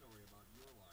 story about your life.